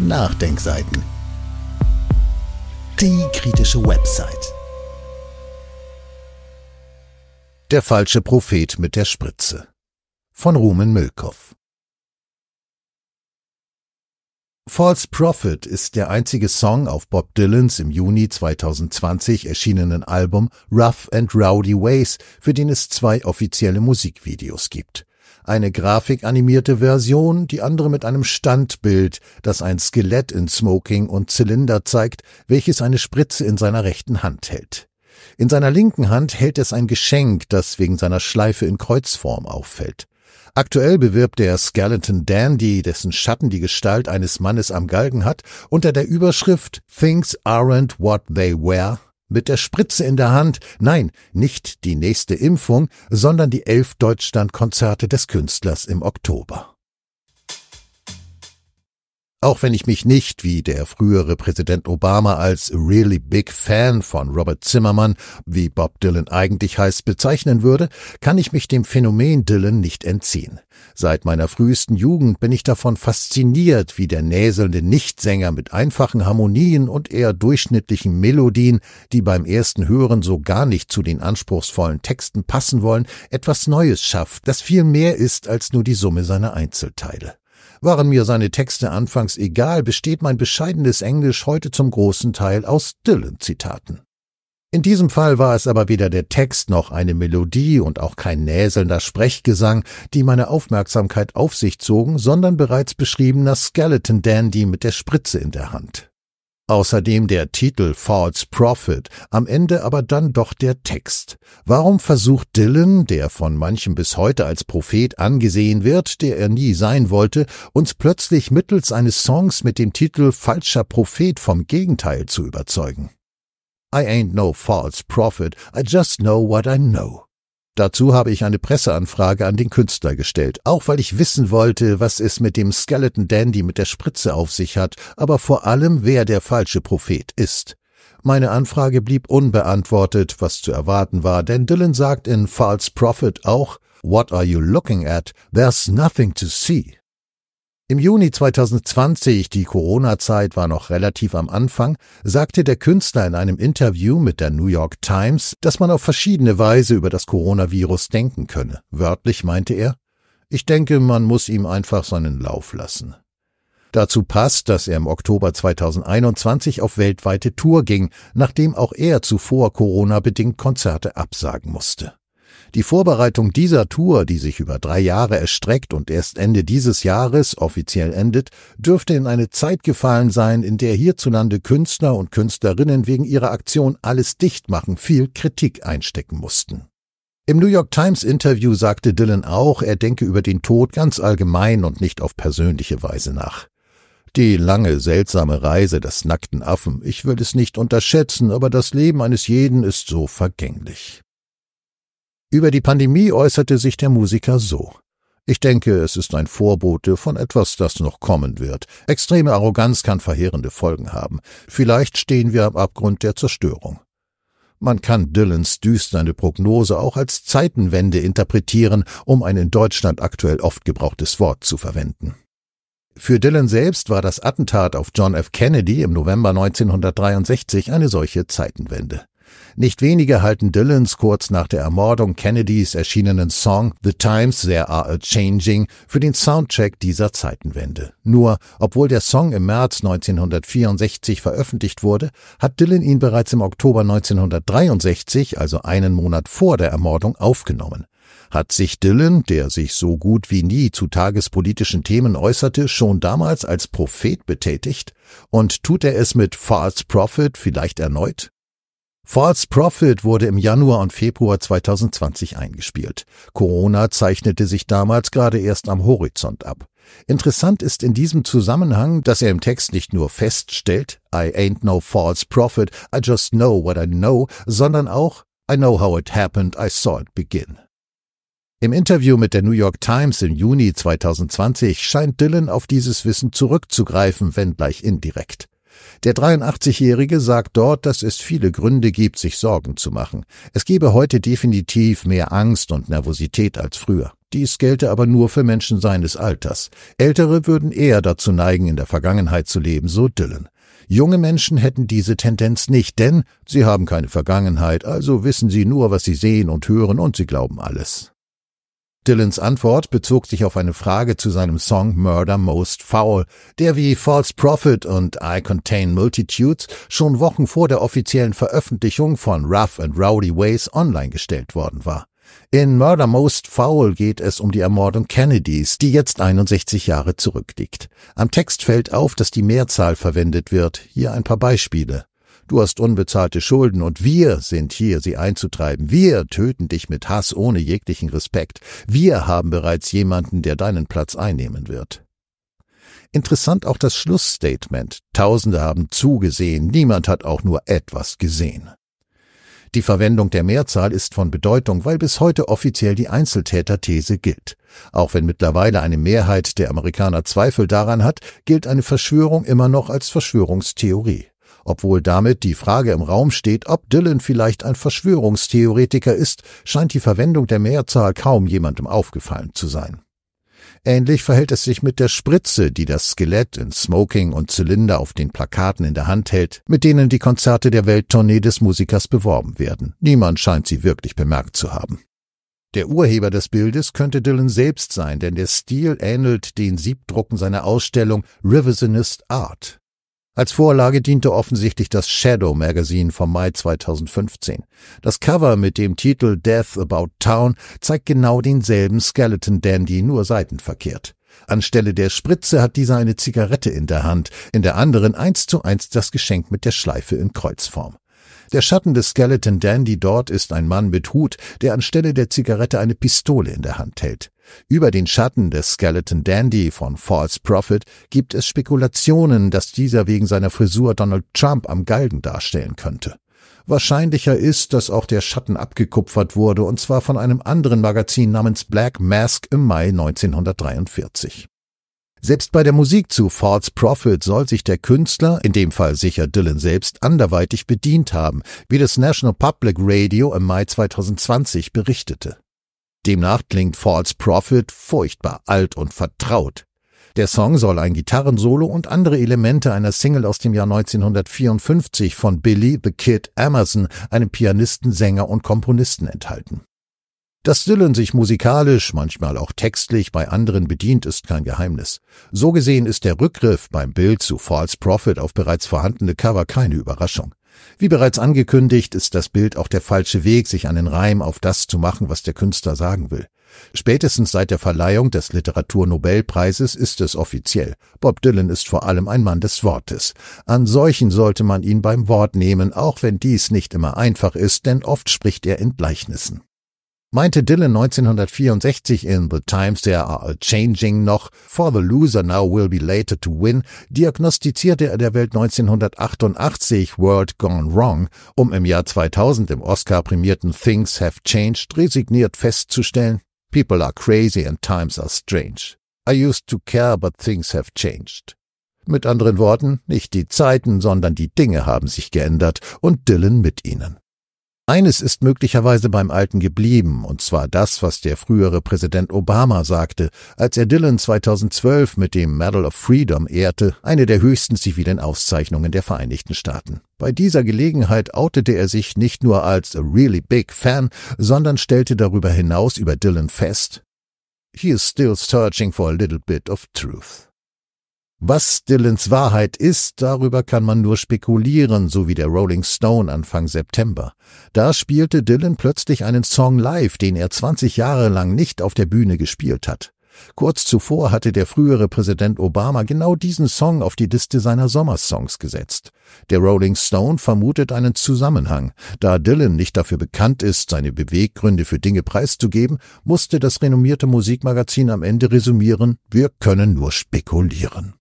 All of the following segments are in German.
Nachdenkseiten. Die kritische Website. Der falsche Prophet mit der Spritze. Von Rumen Mülkow. False Prophet ist der einzige Song auf Bob Dylans im Juni 2020 erschienenen Album Rough and Rowdy Ways, für den es zwei offizielle Musikvideos gibt. Eine grafikanimierte Version, die andere mit einem Standbild, das ein Skelett in Smoking und Zylinder zeigt, welches eine Spritze in seiner rechten Hand hält. In seiner linken Hand hält es ein Geschenk, das wegen seiner Schleife in Kreuzform auffällt. Aktuell bewirbt der Skeleton Dandy, dessen Schatten die Gestalt eines Mannes am Galgen hat, unter der Überschrift Things aren't what they were mit der Spritze in der Hand, nein, nicht die nächste Impfung, sondern die elf Deutschlandkonzerte des Künstlers im Oktober. Auch wenn ich mich nicht, wie der frühere Präsident Obama, als really big Fan von Robert Zimmerman, wie Bob Dylan eigentlich heißt, bezeichnen würde, kann ich mich dem Phänomen Dylan nicht entziehen. Seit meiner frühesten Jugend bin ich davon fasziniert, wie der näselnde Nichtsänger mit einfachen Harmonien und eher durchschnittlichen Melodien, die beim ersten Hören so gar nicht zu den anspruchsvollen Texten passen wollen, etwas Neues schafft, das viel mehr ist als nur die Summe seiner Einzelteile. Waren mir seine Texte anfangs egal, besteht mein bescheidenes Englisch heute zum großen Teil aus Dylan-Zitaten. In diesem Fall war es aber weder der Text noch eine Melodie und auch kein näselnder Sprechgesang, die meine Aufmerksamkeit auf sich zogen, sondern bereits beschriebener Skeleton Dandy mit der Spritze in der Hand. Außerdem der Titel False Prophet, am Ende aber dann doch der Text. Warum versucht Dylan, der von manchem bis heute als Prophet angesehen wird, der er nie sein wollte, uns plötzlich mittels eines Songs mit dem Titel Falscher Prophet vom Gegenteil zu überzeugen? I ain't no false prophet, I just know what I know. Dazu habe ich eine Presseanfrage an den Künstler gestellt, auch weil ich wissen wollte, was es mit dem Skeleton Dandy mit der Spritze auf sich hat, aber vor allem, wer der falsche Prophet ist. Meine Anfrage blieb unbeantwortet, was zu erwarten war, denn Dylan sagt in False Prophet auch What are you looking at? There's nothing to see. Im Juni 2020, die Corona-Zeit war noch relativ am Anfang, sagte der Künstler in einem Interview mit der New York Times, dass man auf verschiedene Weise über das Coronavirus denken könne. Wörtlich meinte er, ich denke, man muss ihm einfach seinen Lauf lassen. Dazu passt, dass er im Oktober 2021 auf weltweite Tour ging, nachdem auch er zuvor Corona-bedingt Konzerte absagen musste. Die Vorbereitung dieser Tour, die sich über drei Jahre erstreckt und erst Ende dieses Jahres offiziell endet, dürfte in eine Zeit gefallen sein, in der hierzulande Künstler und Künstlerinnen wegen ihrer Aktion alles dicht machen, viel Kritik einstecken mussten. Im New York Times Interview sagte Dylan auch, er denke über den Tod ganz allgemein und nicht auf persönliche Weise nach. Die lange, seltsame Reise des nackten Affen, ich will es nicht unterschätzen, aber das Leben eines jeden ist so vergänglich. Über die Pandemie äußerte sich der Musiker so. Ich denke, es ist ein Vorbote von etwas, das noch kommen wird. Extreme Arroganz kann verheerende Folgen haben. Vielleicht stehen wir am Abgrund der Zerstörung. Man kann Dylans düsternde Prognose auch als Zeitenwende interpretieren, um ein in Deutschland aktuell oft gebrauchtes Wort zu verwenden. Für Dylan selbst war das Attentat auf John F. Kennedy im November 1963 eine solche Zeitenwende. Nicht wenige halten Dylans kurz nach der Ermordung Kennedys erschienenen Song The Times There Are a Changing für den Soundtrack dieser Zeitenwende. Nur, obwohl der Song im März 1964 veröffentlicht wurde, hat Dylan ihn bereits im Oktober 1963, also einen Monat vor der Ermordung, aufgenommen. Hat sich Dylan, der sich so gut wie nie zu tagespolitischen Themen äußerte, schon damals als Prophet betätigt? Und tut er es mit False Prophet vielleicht erneut? False Prophet wurde im Januar und Februar 2020 eingespielt. Corona zeichnete sich damals gerade erst am Horizont ab. Interessant ist in diesem Zusammenhang, dass er im Text nicht nur feststellt, I ain't no false prophet, I just know what I know, sondern auch I know how it happened, I saw it begin. Im Interview mit der New York Times im Juni 2020 scheint Dylan auf dieses Wissen zurückzugreifen, wenn gleich indirekt. Der 83-Jährige sagt dort, dass es viele Gründe gibt, sich Sorgen zu machen. Es gebe heute definitiv mehr Angst und Nervosität als früher. Dies gelte aber nur für Menschen seines Alters. Ältere würden eher dazu neigen, in der Vergangenheit zu leben, so Dylan. Junge Menschen hätten diese Tendenz nicht, denn sie haben keine Vergangenheit, also wissen sie nur, was sie sehen und hören und sie glauben alles. Dylans Antwort bezog sich auf eine Frage zu seinem Song Murder Most Foul, der wie False Prophet und I Contain Multitudes schon Wochen vor der offiziellen Veröffentlichung von Rough and Rowdy Ways online gestellt worden war. In Murder Most Foul geht es um die Ermordung Kennedys, die jetzt 61 Jahre zurückliegt. Am Text fällt auf, dass die Mehrzahl verwendet wird. Hier ein paar Beispiele. Du hast unbezahlte Schulden und wir sind hier, sie einzutreiben. Wir töten dich mit Hass ohne jeglichen Respekt. Wir haben bereits jemanden, der deinen Platz einnehmen wird. Interessant auch das Schlussstatement. Tausende haben zugesehen, niemand hat auch nur etwas gesehen. Die Verwendung der Mehrzahl ist von Bedeutung, weil bis heute offiziell die Einzeltäterthese gilt. Auch wenn mittlerweile eine Mehrheit der Amerikaner Zweifel daran hat, gilt eine Verschwörung immer noch als Verschwörungstheorie. Obwohl damit die Frage im Raum steht, ob Dylan vielleicht ein Verschwörungstheoretiker ist, scheint die Verwendung der Mehrzahl kaum jemandem aufgefallen zu sein. Ähnlich verhält es sich mit der Spritze, die das Skelett in Smoking und Zylinder auf den Plakaten in der Hand hält, mit denen die Konzerte der Welttournee des Musikers beworben werden. Niemand scheint sie wirklich bemerkt zu haben. Der Urheber des Bildes könnte Dylan selbst sein, denn der Stil ähnelt den Siebdrucken seiner Ausstellung Revisionist Art. Als Vorlage diente offensichtlich das Shadow Magazine vom Mai 2015. Das Cover mit dem Titel Death About Town zeigt genau denselben Skeleton Dandy, nur seitenverkehrt. Anstelle der Spritze hat dieser eine Zigarette in der Hand, in der anderen eins zu eins das Geschenk mit der Schleife in Kreuzform. Der Schatten des Skeleton Dandy dort ist ein Mann mit Hut, der anstelle der Zigarette eine Pistole in der Hand hält. Über den Schatten des Skeleton Dandy von False Prophet gibt es Spekulationen, dass dieser wegen seiner Frisur Donald Trump am Galgen darstellen könnte. Wahrscheinlicher ist, dass auch der Schatten abgekupfert wurde, und zwar von einem anderen Magazin namens Black Mask im Mai 1943. Selbst bei der Musik zu False Prophet soll sich der Künstler, in dem Fall sicher Dylan selbst, anderweitig bedient haben, wie das National Public Radio im Mai 2020 berichtete. Demnach klingt False Prophet furchtbar alt und vertraut. Der Song soll ein Gitarrensolo und andere Elemente einer Single aus dem Jahr 1954 von Billy the Kid Emerson, einem Pianisten, Sänger und Komponisten enthalten. Dass Dylan sich musikalisch, manchmal auch textlich bei anderen bedient, ist kein Geheimnis. So gesehen ist der Rückgriff beim Bild zu False Prophet auf bereits vorhandene Cover keine Überraschung. Wie bereits angekündigt, ist das Bild auch der falsche Weg, sich einen Reim auf das zu machen, was der Künstler sagen will. Spätestens seit der Verleihung des Literaturnobelpreises ist es offiziell. Bob Dylan ist vor allem ein Mann des Wortes. An solchen sollte man ihn beim Wort nehmen, auch wenn dies nicht immer einfach ist, denn oft spricht er in Gleichnissen meinte Dylan 1964 in The Times There Are Changing noch, For the loser now will be later to win, diagnostizierte er der Welt 1988 World Gone Wrong, um im Jahr 2000 im Oscar-prämierten Things Have Changed resigniert festzustellen, People are crazy and times are strange. I used to care, but things have changed. Mit anderen Worten, nicht die Zeiten, sondern die Dinge haben sich geändert und Dylan mit ihnen. Eines ist möglicherweise beim Alten geblieben, und zwar das, was der frühere Präsident Obama sagte, als er Dylan 2012 mit dem Medal of Freedom ehrte, eine der höchsten zivilen Auszeichnungen der Vereinigten Staaten. Bei dieser Gelegenheit outete er sich nicht nur als a really big fan, sondern stellte darüber hinaus über Dylan fest, He is still searching for a little bit of truth. Was Dylans Wahrheit ist, darüber kann man nur spekulieren, so wie der Rolling Stone Anfang September. Da spielte Dylan plötzlich einen Song live, den er 20 Jahre lang nicht auf der Bühne gespielt hat. Kurz zuvor hatte der frühere Präsident Obama genau diesen Song auf die Liste seiner Sommersongs gesetzt. Der Rolling Stone vermutet einen Zusammenhang. Da Dylan nicht dafür bekannt ist, seine Beweggründe für Dinge preiszugeben, musste das renommierte Musikmagazin am Ende resümieren, wir können nur spekulieren.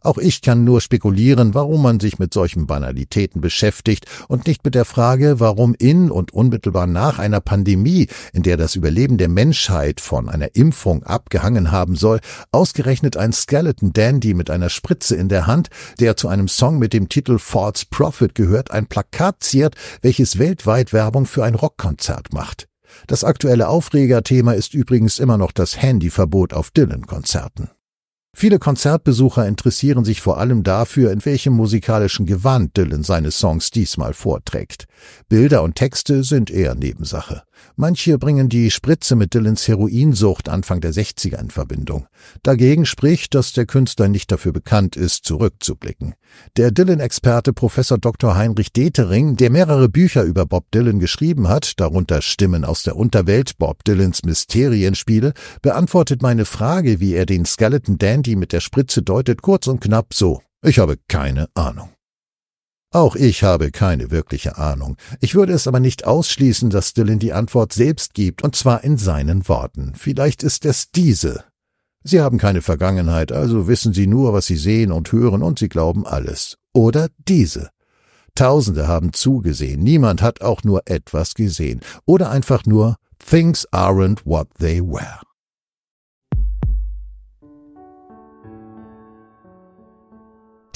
Auch ich kann nur spekulieren, warum man sich mit solchen Banalitäten beschäftigt und nicht mit der Frage, warum in und unmittelbar nach einer Pandemie, in der das Überleben der Menschheit von einer Impfung abgehangen haben soll, ausgerechnet ein Skeleton Dandy mit einer Spritze in der Hand, der zu einem Song mit dem Titel False Prophet gehört, ein Plakat ziert, welches weltweit Werbung für ein Rockkonzert macht. Das aktuelle Aufregerthema ist übrigens immer noch das Handyverbot auf Dylan-Konzerten. Viele Konzertbesucher interessieren sich vor allem dafür, in welchem musikalischen Gewand Dylan seine Songs diesmal vorträgt. Bilder und Texte sind eher Nebensache. Manche bringen die Spritze mit Dylans Heroinsucht Anfang der 60er in Verbindung. Dagegen spricht, dass der Künstler nicht dafür bekannt ist, zurückzublicken. Der Dylan-Experte Professor Dr. Heinrich Detering, der mehrere Bücher über Bob Dylan geschrieben hat, darunter Stimmen aus der Unterwelt, Bob Dylans Mysterienspiele, beantwortet meine Frage, wie er den Skeleton Dandy mit der Spritze deutet, kurz und knapp so. Ich habe keine Ahnung. Auch ich habe keine wirkliche Ahnung. Ich würde es aber nicht ausschließen, dass Dylan die Antwort selbst gibt, und zwar in seinen Worten. Vielleicht ist es diese. Sie haben keine Vergangenheit, also wissen Sie nur, was Sie sehen und hören, und Sie glauben alles. Oder diese. Tausende haben zugesehen, niemand hat auch nur etwas gesehen. Oder einfach nur Things aren't what they were.